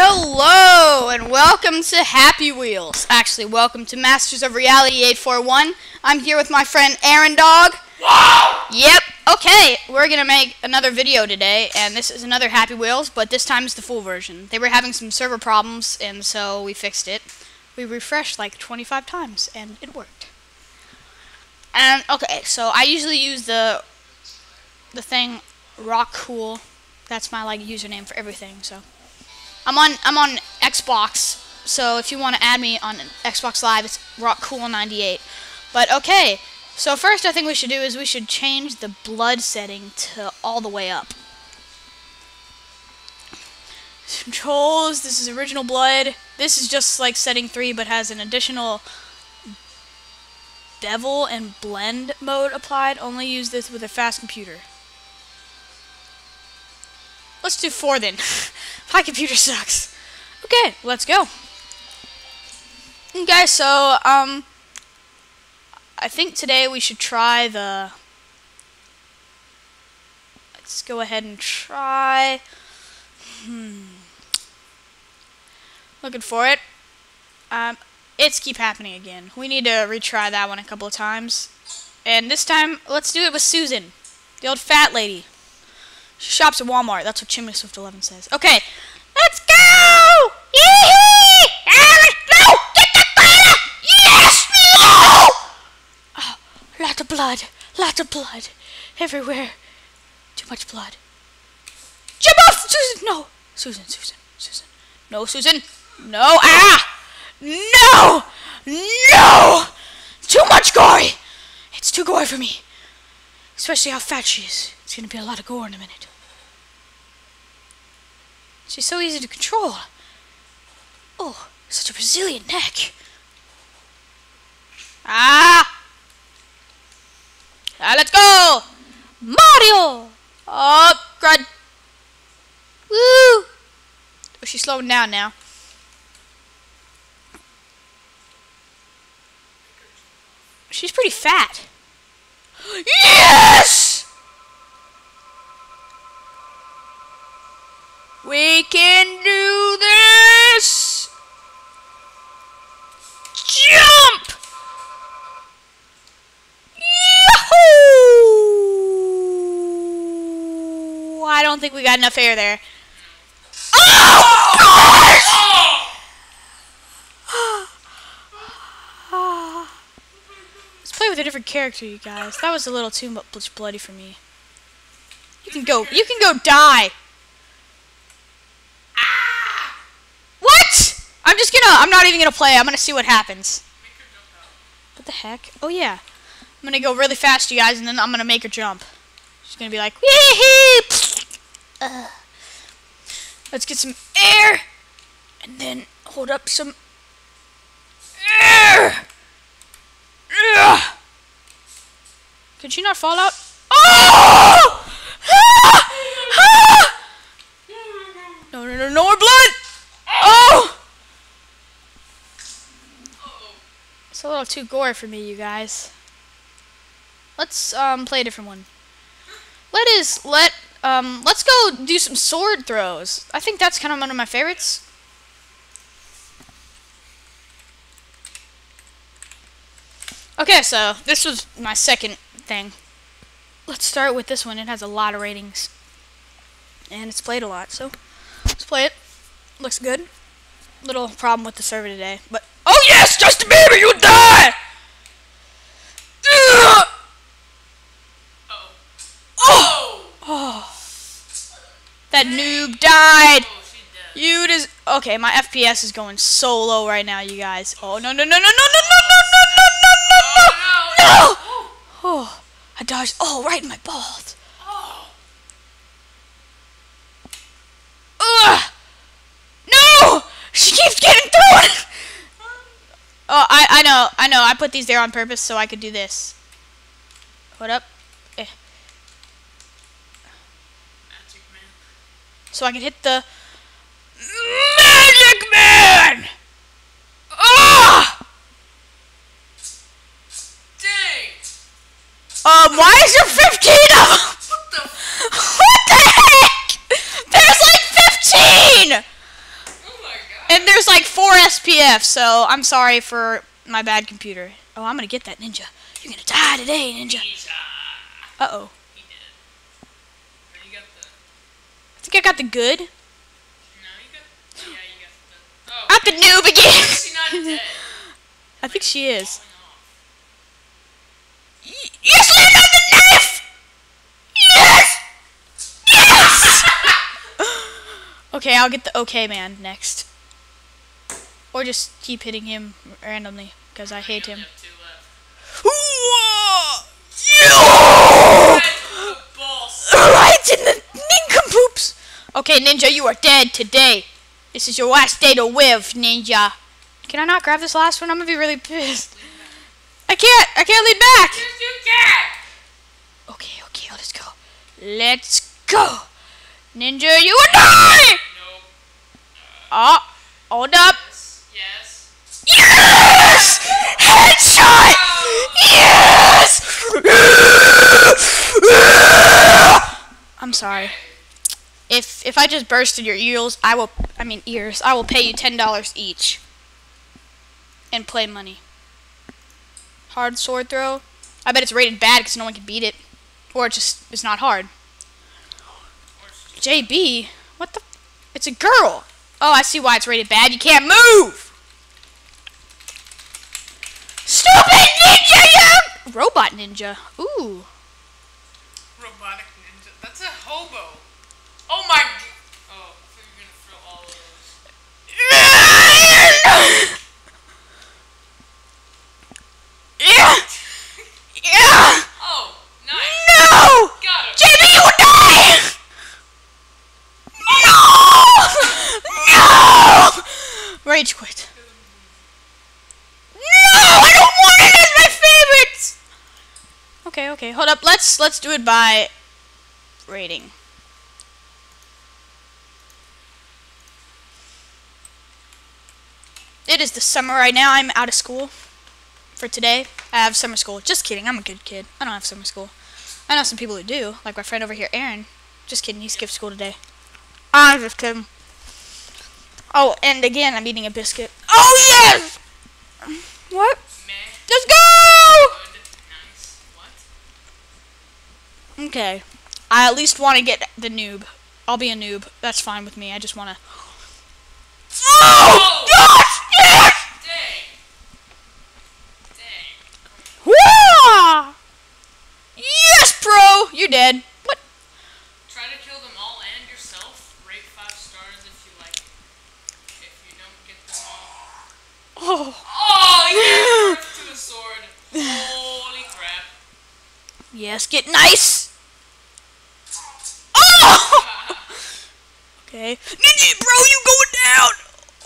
Hello and welcome to Happy Wheels. Actually, welcome to Masters of Reality 841. I'm here with my friend Aaron Dog. Wow! Yep. Okay, we're gonna make another video today, and this is another Happy Wheels, but this time it's the full version. They were having some server problems, and so we fixed it. We refreshed like 25 times, and it worked. And okay, so I usually use the the thing Rock Cool. That's my like username for everything. So I'm on I'm on Xbox. So if you want to add me on Xbox Live, it's Rock Cool 98. But okay, so first I think we should do is we should change the blood setting to all the way up. Controls, this is original blood. This is just like setting 3 but has an additional bevel and blend mode applied. Only use this with a fast computer. Let's do 4 then. My computer sucks. Okay, let's go. Okay, so, um, I think today we should try the, let's go ahead and try, hmm, looking for it. Um, it's keep happening again. We need to retry that one a couple of times. And this time, let's do it with Susan, the old fat lady. She shops at Walmart. That's what Chimney Swift 11 says. Okay, let's go! Aaron, no! Get the! Yes! No! Oh, lot of blood. Lot of blood. Everywhere. Too much blood. Jump off, Susan! No! Susan, Susan, Susan. No, Susan. No! Ah! No! No! Too much gory! It's too gory for me. Especially how fat she is. It's gonna be a lot of gore in a minute. She's so easy to control. Oh, such a resilient neck. Ah! Ah, let's go! Mario! Oh, crud. Woo! Oh, she's slowing down now. She's pretty fat. Yes! We can do this! Jump! Yahoo! I don't think we got enough air there. Oh, gosh! Let's play with a different character, you guys. That was a little too much bloody for me. You can go. You can go die. What? I'm just gonna. I'm not even gonna play. I'm gonna see what happens. What the heck? Oh yeah. I'm gonna go really fast, you guys, and then I'm gonna make her jump. She's gonna be like! Uh. Let's get some air, and then hold up some air. Ugh. Could she not fall out? Oh! Ah! Ah! No, no, no, no more blood! Oh! It's a little too gore for me, you guys. Let's um play a different one. Let us let um let's go do some sword throws. I think that's kind of one of my favorites. Okay, so this was my second thing. Let's start with this one. It has a lot of ratings. And it's played a lot, so let's play it. Looks good. Little problem with the server today, but oh yes, Justin Bieber, you die! Ugh! Oh! oh! That noob died. You just okay. My FPS is going so low right now, you guys. Oh no no no no no no no no no no no no no! Oh, I dodged. Oh, right in my balls. Ugh! No! She keeps getting through it! Oh, I, I know, I know. I put these there on purpose so I could do this. Hold up. Eh. So I can hit the Magic Man! Ah! Dang! Um, why is there 15 of them? What the? What the heck? There's like 15! computer's like 4 SPF, so I'm sorry for my bad computer. Oh, I'm gonna get that ninja. You're gonna die today, ninja. He's, uh, Uh oh. he did. No, you got the. I think I got the good. No, you got. Yeah, you got the. Oh. I'm the noob again. I think she is. Falling off. Y- Yes, land on the knife! Yes! Yes! okay, I'll get the okay man next. Or just keep hitting him randomly, because I hate You him. only have two left. You! Right to the balls. Right in the nincompoops! Okay, Ninja, you are dead today. This is your last day to live, Ninja. Can I not grab this last one? I'm gonna be really pissed. I can't! I can't lead back! Yes, you can. Okay, okay, let's go. Let's go! Ninja, you will die! Nope. Oh, hold up. Yes. Yes. Yes! Headshot! Yes! I'm sorry. If if I just bursted your ears, I will. I mean ears. I will pay you ten dollars each. And play money. Hard sword throw. I bet it's rated bad because no one can beat it, or it just it's not hard. JB, what the? It's a girl. Oh, I see why it's rated bad. You can't move. Stupid ninja! Robot ninja. Ooh. Robotic ninja. That's a hobo. Oh my. Oh, I thought you were gonna throw all of those. Yeah. Yeah. Oh, nice. No. Got him. JB, you die. No. No. Rage quit. No, I don't want it as my favorite. Okay, okay. Hold up. Let's let's do it by rating. It is the summer right now. I'm out of school for today. I have summer school. Just kidding. I'm a good kid. I don't have summer school. I know some people who do, like my friend over here, Aaron. Just kidding. He skipped school today. I'm just kidding. Oh, and again, I'm eating a biscuit. Oh yes! What? Let's go! Good. Nice. What? Okay. I at least want to get the noob. I'll be a noob. That's fine with me. I just want to. Oh! Yes! Yes! Dang. Dang. Wah! Yes, bro! You're dead. What? Try to kill them all and yourself. Rate five stars if you like. If you don't get them all. Oh. Oh, you gave birth to a sword. Holy crap. Yes, get nice! Oh! Okay. Ninja, bro, you going down!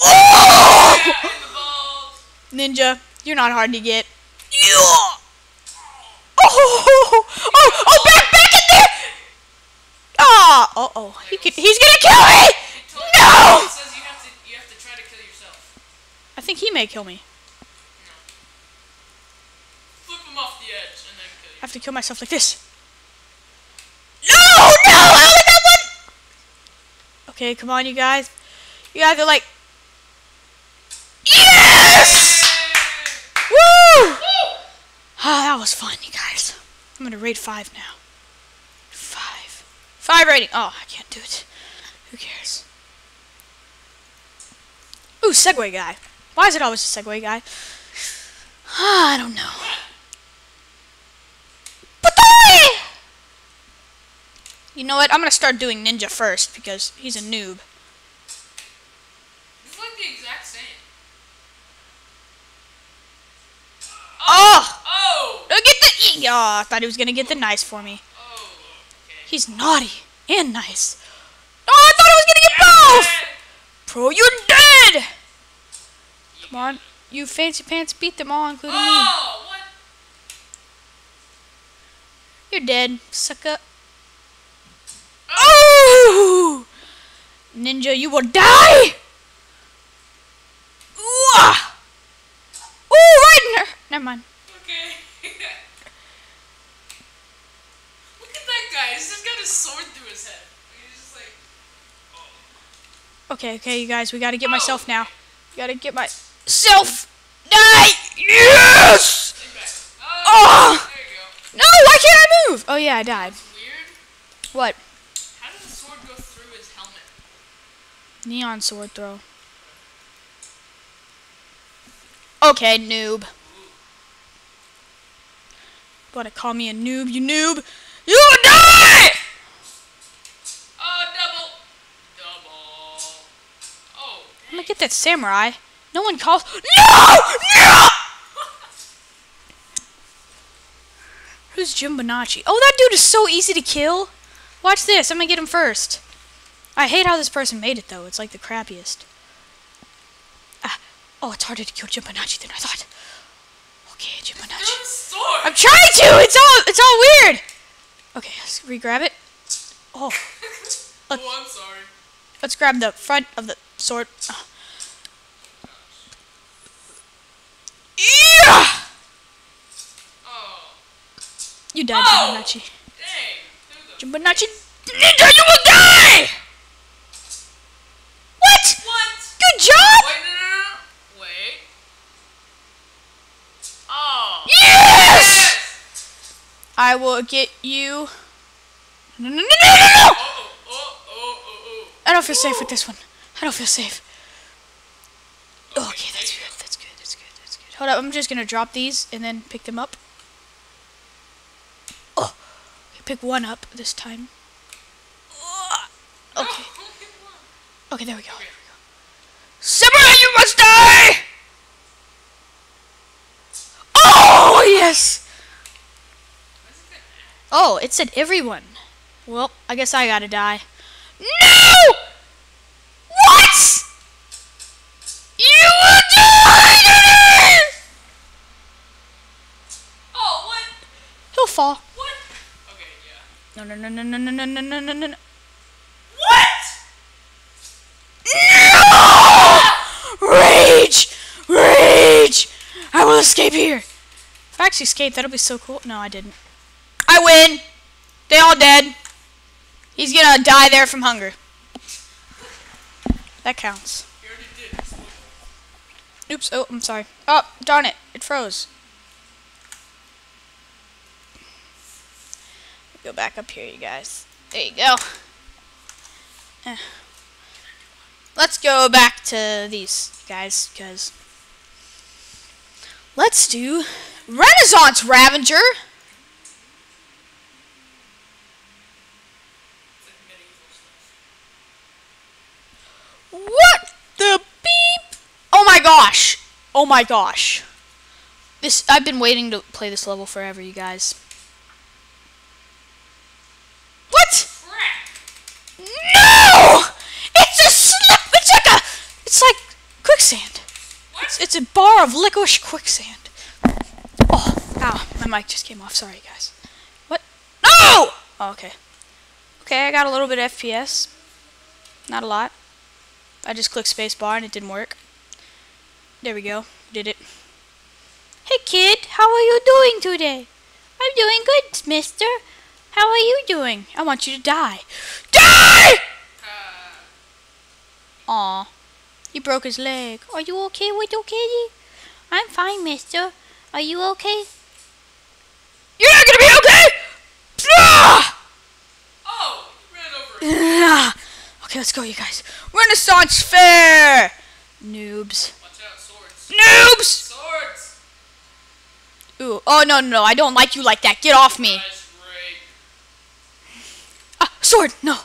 Oh! Yeah, in the balls. Ninja, you're not hard to get. Yeah! Oh! Oh! Oh! Back, back in there! Ah! Uh oh. He could, he's gonna kill me! No! It says you have to you have to try to kill yourself. I think he may kill me. Flip him off the edge and then kill I have to kill myself like this. No! No! I only got one! Okay, come on, you guys. You guys are like. Yes! Woo! Woo! Ah, that was fun, you guys. I'm gonna rate five now. Five. Five rating. Oh, I can't do it. Who cares? Ooh, Segway guy. Why is it always a Segway guy? Ah, I don't know. You know what? I'm gonna start doing Ninja first because he's a noob. It's like the exact same. Oh! Oh! oh! Look at the. Oh, I thought he was gonna get the nice for me. Oh. Okay. He's naughty and nice. Oh, I thought I was gonna get both! Pro, you're dead! Come on. You fancy pants beat them all, including me. Oh, what? You're dead, sucker. Oh! Ninja, you will die! Ooh! Ooh, right in her. Never mind. Okay. Look at that guy. He's just got his sword through his head. He's just like. Oh. Okay, okay, you guys, we gotta get oh. myself now. We Gotta get myself. Die! Yes! Oh! Ah. There you go. No, why can't I move? Oh yeah, I died. Weird. What? How did the sword go through his helmet? Neon sword throw. Okay, noob. Wanna call me a noob, you noob? You die! Oh, double. Double. Oh. I'm gonna get that samurai. No one calls. No! No! Who's Jim Bonacci? Oh, that dude is so easy to kill. Watch this. I'm gonna get him first. I hate how this person made it though. It's like the crappiest. Ah. Oh, it's harder to kill Jim than I thought. Okay, Jim Throw Bonacci. the sword. I'm trying to. It's all. It's all weird. Okay, let's re-grab it. Oh, oh, I'm sorry. let's grab the front of the sword. Ah. Yeah! Oh. You died, Oh! Jim Dang. Through the. Jim Bonacci. Ninja, you will die! What? What? Good job! Wait, no, no, no. Wait. Oh. Yes! I will get you. No, no, no, no, no, no! I don't feel safe with this one. I don't feel safe. Okay, that's good. That's good. That's good. That's good. Hold up. I'm just gonna drop these and then pick them up. Oh, pick one up this time. Oh. Okay. Okay, there we go. There we go. Samurai, you must die! Oh yes. What's it gonna add? Oh, it said everyone. Well, I guess I gotta die. No! What? You will die! Oh, what? He'll fall. What? Okay, yeah. No, no, no, no, no, no, no, no, no, no, no. What? No! Rage! Rage! I will escape here. If I actually escape, that'll be so cool. No, I didn't. I win. They all dead. He's gonna die there from hunger. That counts. Oops. Oh, I'm sorry. Oh, darn it. It froze. Go back up here, you guys. There you go. Eh. Let's go back to these guys, because... Let's do Renaissance Ravager. It's like medieval stuff. What the beep? Oh my gosh. Oh my gosh. This I've been waiting to play this level forever, you guys. What? No! It's a slip. It's like a. It's like quicksand. What? It's a bar of licorice quicksand. Oh, ow! My mic just came off. Sorry, guys. What? No! Oh, okay. Okay, I got a little bit of FPS. Not a lot. I just clicked spacebar and it didn't work. There we go. Did it. Hey, kid. How are you doing today? I'm doing good, mister. How are you doing? I want you to die. Die! Uh, Aw. He broke his leg. Are you okay with your kitty? I'm fine, mister. Are you okay? You're not gonna be okay! Oh, ran over. Okay, let's go, you guys. Renaissance Fair! Noobs. Noobs! Swords! Ooh, oh no, no, no, I don't like you like that. Get off me. Ah, sword, no.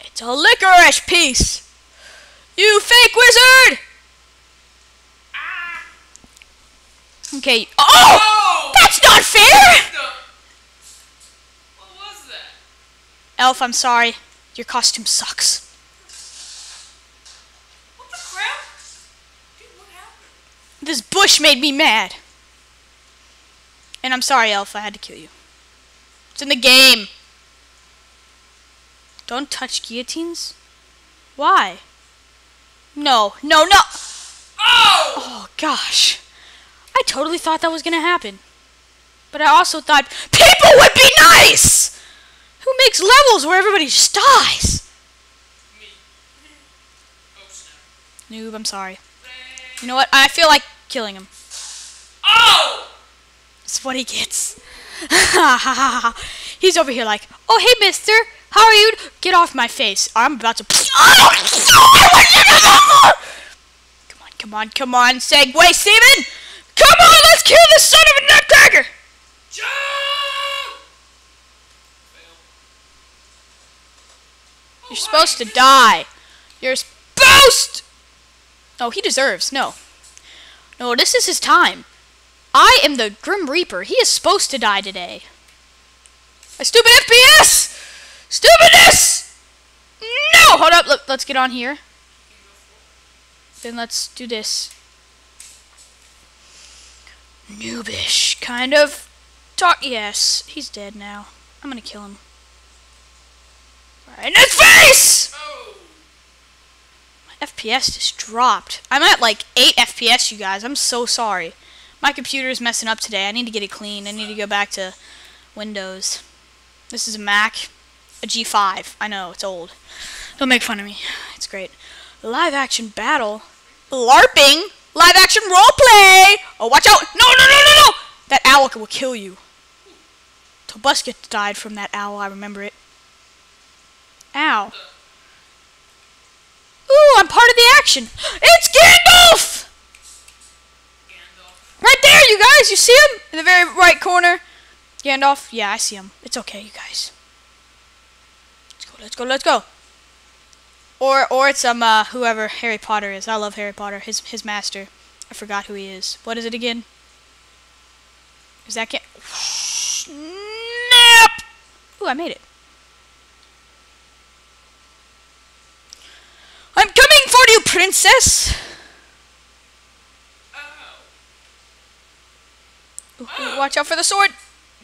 It's a licorice piece. You fake wizard! Ah! Okay. Oh! Oh! That's not fair! What was that? Elf, I'm sorry. Your costume sucks. What the crap? Dude, what happened? This bush made me mad. And I'm sorry, Elf, I had to kill you. It's in the game. Don't touch guillotines? Why? No, no, no! Oh! Oh, gosh. I totally thought that was gonna happen. But I also thought people would be nice! Who makes levels where everybody just dies? Me. Oh. Noob, I'm sorry. You know what? I feel like killing him. Oh! That's what he gets. He's over here like, oh hey mister, how are you? Get off my face. I'm about to Come on, come on, come on, Segway Steven! Come on, let's kill this son of a nutcracker! You're supposed to die. You're supposed Oh, he deserves. No. No, this is his time. I am the Grim Reaper. He is supposed to die today. A stupid FPS! Stupidness! No! Hold up. Look, let's get on here. Then let's do this. Noobish. Kind of. Talk. Yes. He's dead now. I'm gonna kill him. Right in his face! Oh! FPS just dropped. I'm at like 8 FPS, you guys. I'm so sorry. My computer is messing up today. I need to get it clean. I need to go back to Windows. This is a Mac, a G5. I know, it's old. Don't make fun of me. It's great. Live action battle. LARPing. Live action roleplay. Oh, watch out. No, no, no, no, no. That owl will kill you. Tobuscus died from that owl. I remember it. Ow. Ooh, I'm part of the action. It's Gandalf! Gandalf. Right there, you guys. You see him? In the very right corner. Gandalf? Yeah, I see him. It's okay, you guys. Let's go, let's go, let's go. Or or it's um uh, whoever Harry Potter is. I love Harry Potter. His his master. I forgot who he is. What is it again? Is that Gan- Snap! Ooh, I made it. I'm coming for you, princess! Oh. Ooh, watch out for the sword!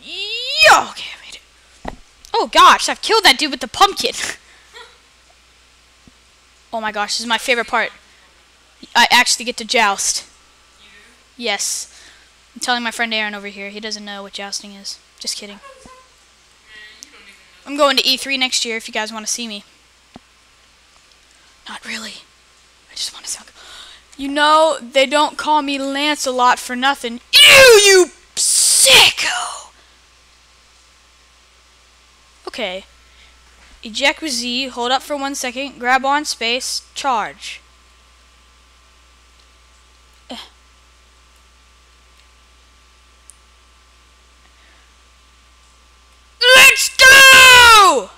Yeah, okay, I made it. Oh gosh, I've killed that dude with the pumpkin. oh my gosh, this is my favorite part. I actually get to joust. Yes. I'm telling my friend Aaron over here. He doesn't know what jousting is. Just kidding. Man, you don't even know. I'm going to E3 next year if you guys want to see me. Not really. I just want to sound. You know, they don't call me Lance a lot for nothing. Ew, you sicko! Okay. Eject with Z, hold up for one second, grab on space, charge. Let's go!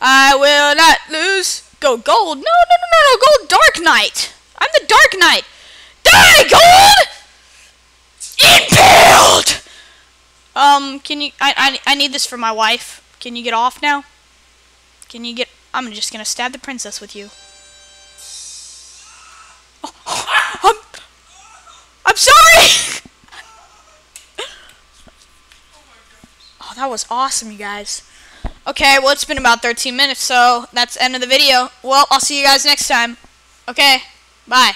I will not lose. Go gold. No, no, no, no, no. Gold Dark Knight. I'm the Dark Knight. Die, gold! Impaled! Um, can you, I, I, I need this for my wife. Can you get off now? Can you get, I'm just gonna stab the princess with you. Oh, I'm, I'm sorry! Oh, that was awesome, you guys. Okay, well, it's been about 13 minutes, so that's the end of the video. Well, I'll see you guys next time. Okay, bye.